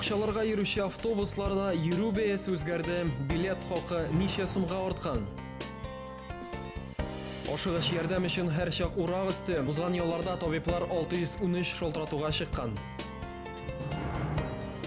Бақшаларға йөрүче автобусларда йөрү бәясе үзгәрде, билет хакы ничә сумга арткан? Ашыгыч ярдәм өчен һәр чак урак өсте, узган елларда табиблар 613 шалтыратуга чыккан.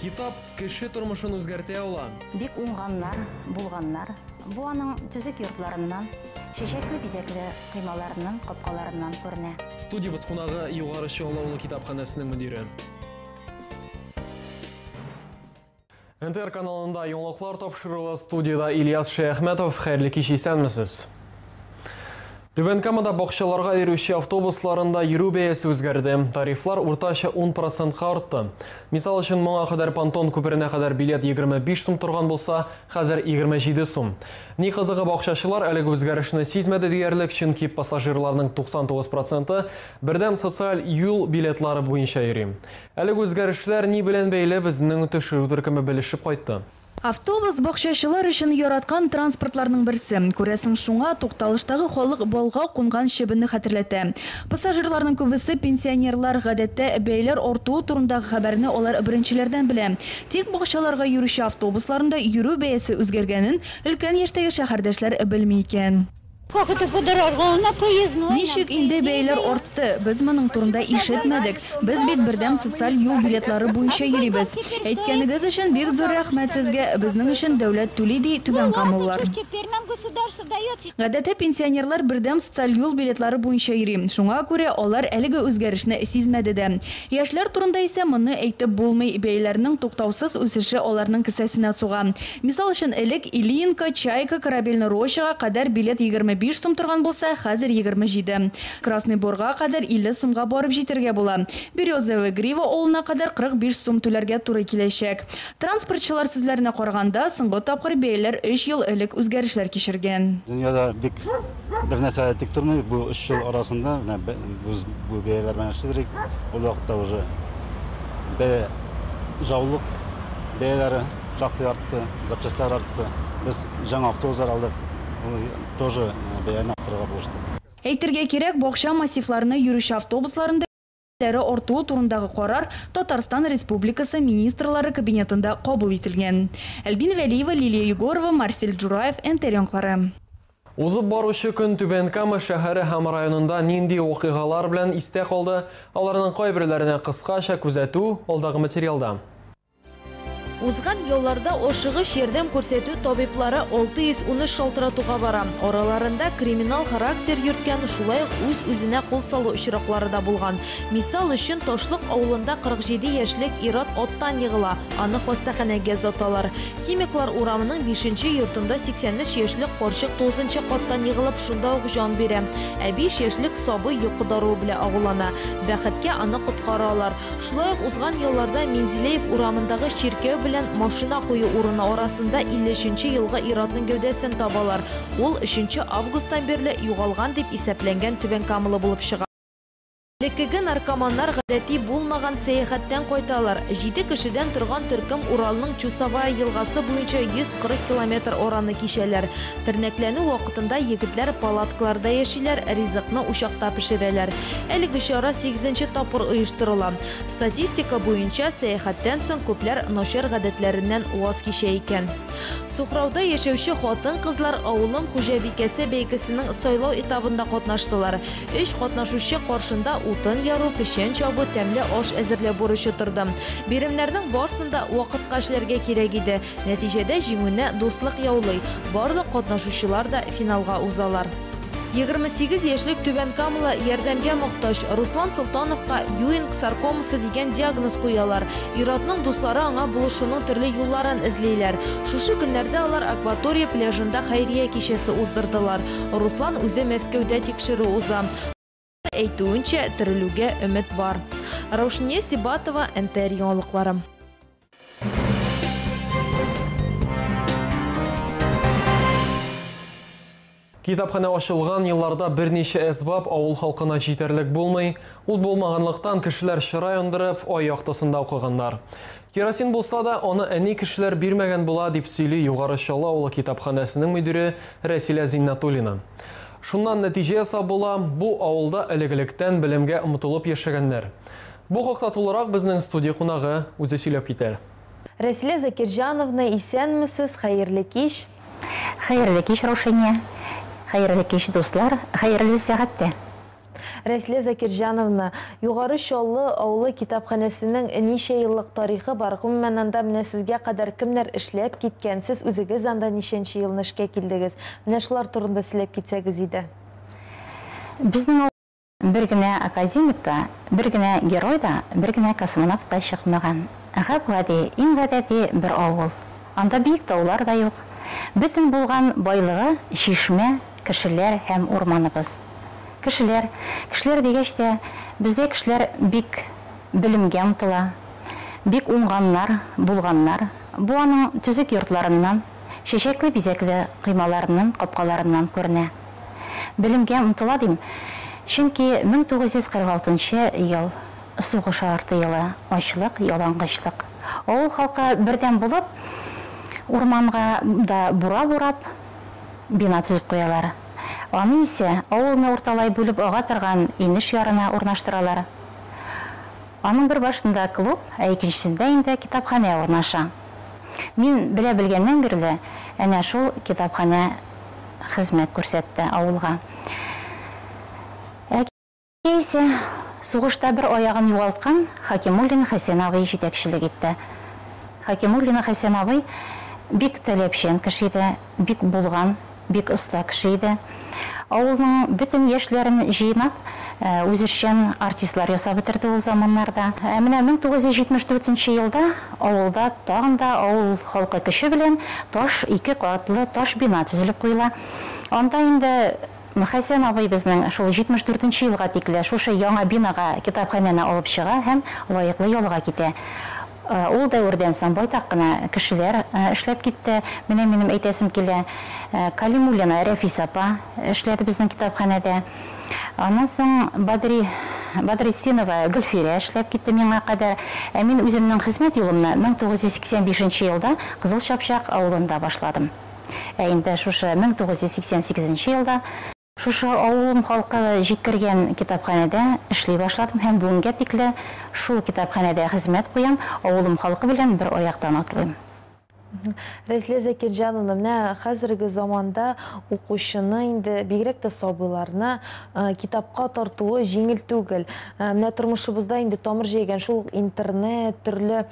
Китап кеше тормышын үзгәртә ала. Бик уңганнар, булганнар. Бу аның төзек йортларыннан, чәчәкле бизәкле кыймаларыннан, капкаларыннан күренә. Студиябыз кунагы Югары Чаллаулы китапханәсенең мөдире. НТР каналында яңалыклар тапшыруы студияда Ильяс Шәйхмәтов. Хәерле кич исәнмесез? Түбән Камада бақшаларға йөрүче автобусларында йөрү бәясе үзгәрде. Тарифлар уртача 10%-ка артты. Мисал өчен моңа кадәр Пантон күперенә кадәр билет 25 сум торган булса, хәзер 27 сум. Ни кызыгы бакчачылар әлеге үзгәрешне сизмәде диярлек, чөнки пассажирларның 99%-ы бердәм социаль юл билетлары йөри. Әлеге үзгәрешләр ни белән бәйле безнең төшерү төркеме белешеп кайтты. Автобус бақшашылар үшін яраткан транспортларның бірсі. Күрәсің шуңа тоқталыштағы халық балға қонған шебіні хәтерләтә. Пассажирларның күбесе пенсионерлар гадәттә бәйләр артуы турындагы хәбәрне олар беренчеләрдән белә. Тик бақшаларға йөрүче автобусларында йөрү бәясе үзгәргәнен өлкән яшьтәге шәһәрдәшләр белми икән. Как это подорожало на поездной? Ничек инде бәйләр артты? Без моның турында ишетмәдек. Без бит бердәм социаль юл билетлары буенча йөрибез. Әйткәнегез өчен бик зур рәхмәт сезгә. Безнең өчен дәүләт түли ди түбән камыллар. Гадәттә пенсионерлар бердәм социаль юл билетлары буенча йөри. Шуңа күрә алар әлеге үзгәрешне сизмәде дә. Яшьләр турында исә моны әйтеп булмый. Бәйләрнең туктаусыз үсеше аларның кесәсенә суга. Мисал өчен элек Илинка, Чайка, Корабельный Рощага кадәр билет 25 сум торган булса, хәзер 27. Красный Борга кадәр 50 сумга барып җитәргә була. Березовый Грива авылына кадәр 45 сум түләргә туры киләчәк. Транспортчылар сүзләренә караганда, соңгы тапкыр бәяләр 3 ел элек үзгәрешләр кичергән. Дөньяда бик бер нәрсә тик тормый. Бу 3 ел арасында бе- бәяләр белән эшләдек. Ул вакытта уже бә жаулык бәяләре шактый артты, запчастьлар артты. Без жаңа автобуслар алдык. Тоже бәяне арттырырга булышты. Әйтергә кирәк, бакча массивларына йөрүче автобусларында артуы турындагы карар Татарстан Республикасы министрлары кабинетында кабул ителгән. Әлбин Вәлиева, Лилия Егорова, Марсель Джураев, НТР яңклары. Узып баручы көн Түбән Кама шәһәре һәм районында нинди вакыйгалар белән истә калды, аларның кайберләренә кыскача күзәтү алдагы материалда. Узган елларда ошыгыш ярдәм күрсәтү табиблары 613 шалтыратуга бара. Араларында криминал характер йөрткән, шулай үзенә кул салу очраклары да булган. Мисал өчен Ташлык авылында 47 яшьлек Ират оттан егыла. Аны хастаханәгә заталар. Химиклар урамының 5-нче йортында 83 яшьлек карчык 9-нчы каттан егылып шунда ук жан бирә. Ә 5 яшьлек сабый йокы даруы белән агулана. Бәхеткә аны коткаралар. Шулай узган елларда Мензелеев урамындагы чиркәү белән машина кую урыны арасында 53 елгы иратның гәүдәсен табалар. Ул 3 августтан бирле югалган дип исәпләнгән Түбән Камылы булып чыга. Лекеге наркоманнар гадәти булмаган сәяхәттән кайталар. 7 кешедән торган төркем Уралның Чусовая елгасы буенча 140 километр ораны кичәләр. Тернәкләнү вакытында егетләр палаткаларда яшиләр, ризыкны учакта пешерәләр. Әлеге чара 8нче тапкыр оештырыла. Статистика буенча сәяхәттән соң күпләр начар гадәтләреннән ваз кичә икән. Сухрауда яшәүче хатын-кызлар авылым хуҗабикәсе бәйгесенең сайлау этабында катнаштылар. Өч катнашучы каршында утын яру, пешән чабу, тәмле аш әзерләп бурычы торды. Биремнәрнең барсында вакытка эшләргә кирәк иде. Нәтиҗәдә җиңүне дуслык яулый. Барлык катнашучылар да финалга узалар. 28 яшьлек Түбән Камыла ярдәмгә мохтаҗ Руслан Солтановка Юинг саркомасы дигән диагноз куялар. Иратның дуслары аңа булышуның төрле юлларын эзлиләр. Шушы көннәрдә алар Акватория пляжында хәйрия кичәсе уздырдылар. Руслан үзе Мәскәүдә тикшерү уза. Әйтүенчә, терелүгә өмет бар. Раушния Сибатова, НТР яңалыклары. Китапхана ачылган елларда берничә әсбаб авыл халкына җитәрлек булмый, ул булмаганлыктан кешеләр чыра яндырып, ай яктысында укыганнар. Керосин булса да, аны әни кешеләр бирмәгән була дип сөйли Югары Чаллы авылы китапханәсенең мөдире Рәсилә Зиннатуллина. Шуннан нәтиҗә ясап була, бу авылда элегелектән белемгә омтылып яшәгәннәр. Бу хакта тулырак безнең студия кунагы үзе сөйләп китәр. Рәсилә Закиржановна, исәнмесез, хәерле кич. Хәерле кич, Раушания. Хәерле кич, дуслар. Хәерле сәгатьтә. Рәсилә Закиржановна, югары Шоллы авылы китапханәсенең ничә еллык тарихы бар? Гомумән анда менә сезгә кадәр кемнәр эшләп киткән? Сез үзегез анда ничәнче елны эшкә килдегез? Менә шулар турында сөйләп китсәгез иде. Безнең бер генә академик та, бер генә герой да, бер генә космонавт та чыкмаган. Гап гади, иң гадәти бер авыл. Анда биек таулар да юк. Бөтен булган байлыгы шишмә, кешеләр һәм урманыбыз. Кешеләр дигәч тә, бездә кешеләр бик белемгә омтыла, бик уңганнар, булганнар. Бу аның төзек йортларыннан, чәчәкле бизәкле кыймаларыннан, капкаларыннан күренә. Белемгә омтыла дим. Чөнки 1946 ел сугыш арты елы, ачлык, ялангачлык. Авыл халкы бердән булып урманга да бура бурап бина төзеп куялар. Аны исә авылны урталай бүлеп ага торган инеш ярына урнаштыралар. Аның бер башында клуб, ә икенчесендә инде китапханә урнаша. Мин белә белгәннән бирле әнә шул китапханә хезмәт күрсәтте авылга. Ә исә сугышта бер аягын югалткан Хакимуллин Хәсән абый җитәкчелек итте. Хакимуллин Хәсән абый бик кеше иде, бик булган, бик оста кеше иде. Авылның бөтен яшьләрен җыйнап, э, үзешчән артистлар ясап бетерде ул заманнарда. Ә менә 1974 елда авылда тагын да авыл халкы көче белән таш ике катлы таш бина төзелеп куела. Анда инде Хәсән абый безнең шул 74 елга тикле шушы яңа бинага китапханәне алып чыга һәм лаеклы ялга китә. Э, Ул дәвердән соң байтак кына кешеләр э, эшләп китте. Менә минем әйтәсем килә, э, Калимуллина Рәфис апа эшләде безнең китапханәдә. Аннан соң Бадри Бадрисинова Гөлфирә эшләп китте миңа кадәр. Ә мин үземнең хезмәт юлымны 1985 елда Кызыл Шапшак авылында башладым. Ә инде шушы 1988 елда Шушы авылым халкы җиткергән китапханәдә эшли башладым һәм бүгенгә тикле шул китапханәдә хезмәт куям, авылым халкы белән бер аяктан атлыйм. Рәсилә Закирҗановна, менә хәзерге заманда укучыны инде бигрәк тә сабыйларны э, китапка тартуы җиңел түгел. Э, Менә тормышыбызда инде тамыр җәйгән шул интернет, төрле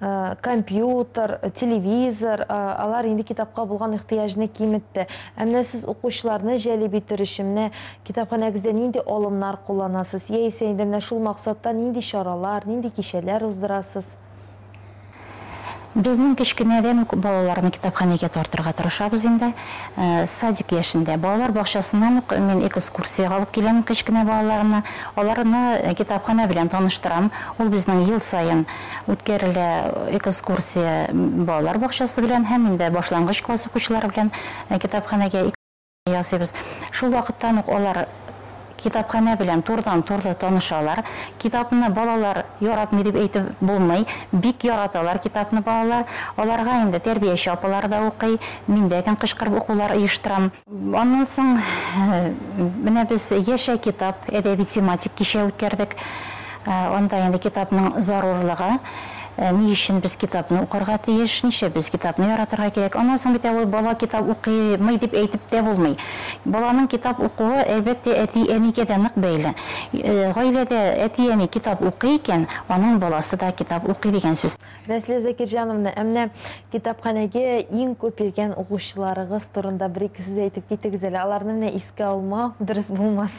э, компьютер, телевизор, э, алар инде китапка булган ихтыяҗны киметте. Ә менә сез укучыларны җәлеп итер өчен менә китапханәгездә нинди алымнар кулланасыз? Яисә инде менә шул максатта нинди? Безнең кечкенәдән үк балаларны китапханәгә тартырга тырышабыз инде. Э, Садик яшендә балалар бакчасыннан ук мин экскурсиягә алып киләм кечкенә балаларны. Аларны э, китапханә белән таныштырам. Ул безнең ел саен үткәрелә экскурсия балалар бакчасы белән һәм инде башлангыч класс укучылары китапханәгә ясыйбыз. Шул вакыттан ук алар китапханә белән турдан турлы танышалар. Китапны балалар яратмый дип әйтеп булмый. Бик яраталар китапны балалар. Аларга инде тәрбияче апалар да укый. Мин дә көн кышкырып укулар оештырам. Аннан соң э, менә без яшә китап, әдәби тематик кичә үткәрдек. Э, Анда инде китапның зарурлыгы Ә, ни өчен без китапны укырга тиеш, ничә без китапны яратырга кирәк. Аннан соң бит ул бала китап укымый дип әйтеп тә булмый. Баланың китап укуы әлбәттә әти әнигә дә нык бәйле. Э, Гаиләдә әти әни китап укый икән, аның баласы да китап укый дигән сүз. Рәсилә Закирҗановна, әмнә китапханәгә иң күп йөргән укучыларыгыз турында бер-ике сүз әйтеп китегез әле. Аларны менә искә алмау дөрес булмас.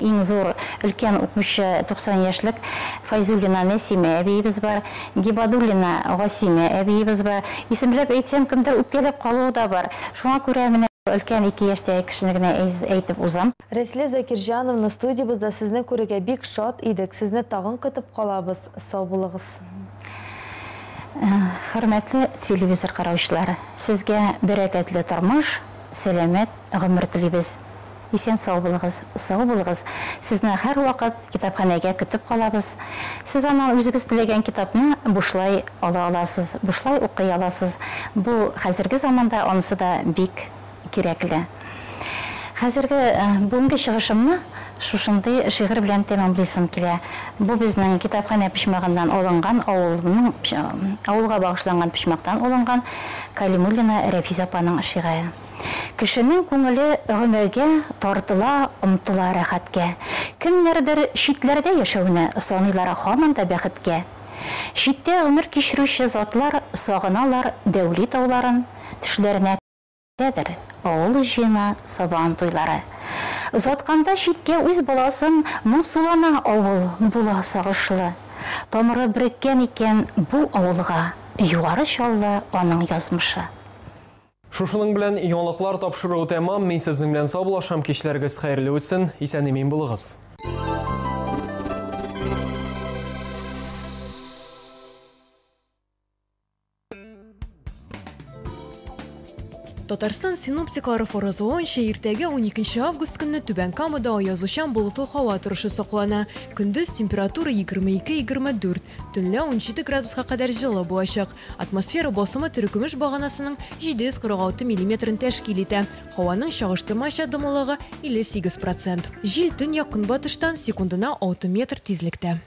Иң зур өлкән укучы 90 яшьлек Файзуллина Нәсимә әбиебез бар, Гибадуллина Гасимә әбиебез бар. Исемләп әйтсәм, кемдер үпкәләп калуы да бар. Шуңа күрә менә өлкән 2 яшьтәге кешене генә әйтеп узам. Рәсилә Закирҗановна, студиябызда сезне күрергә бик шат идек. Сезне тагын көтеп калабыз. Сау булыгыз. Хөрмәтле телевизор караучылары, сезгә бәрәкәтле тормыш, сәламәт гомер телибез. Исән сау булыгыз, сау булыгыз. Сезне һәр вакыт китапханәгә көтеп калабыз. Сез аны үзегез теләгән китапны бушлай ала аласыз, бушлай укый аласыз. Бу хәзерге заманда анысы да бик кирәкле. Хәзерге э, бүгенге чыгышымны шушындай шигырь белән тәмамлыйсым килә. Бу безнең китапханә пишмагыннан алынган, авылның авылга багышланган пишмактан алынган Калимуллина Рәфис апаның шигыре. Кешенең күңеле гомергә тартыла, омтыла рәхәткә. Кемнәрдер шитләрдә яшәүне саныйлар һаман да бәхеткә. Шиттә гомер кичерүче затлар сагыналар дәүли тауларын, төшләренә дәдер, авыл җыена сабан туйлары. Затканда шиткә үз баласын моңсулана авыл була сагышлы. Тамыры береккән икән бу авылга, югары чаллы аның язмышы. Шушының белән яңалыклар тапшыру тәмам, мин сезнең белән саубулашам, кичләрегез хәерле үтсен, исән имин Татарстан синоптиклары фаразлауынча иртәгә 12 август көнне Түбән Камада аязучан болытлы һава торышы саклана. Көндез температура 22-24, төнлә 17 градуска кадәр җылы булачак. Атмосфера басымы төркемеш баганасының 746 мм тәшкил итә. Һаваның чагыштырмача дымлылыгы 58%. Җил төньяк көнбатыштан секундына 6 метр тизлектә.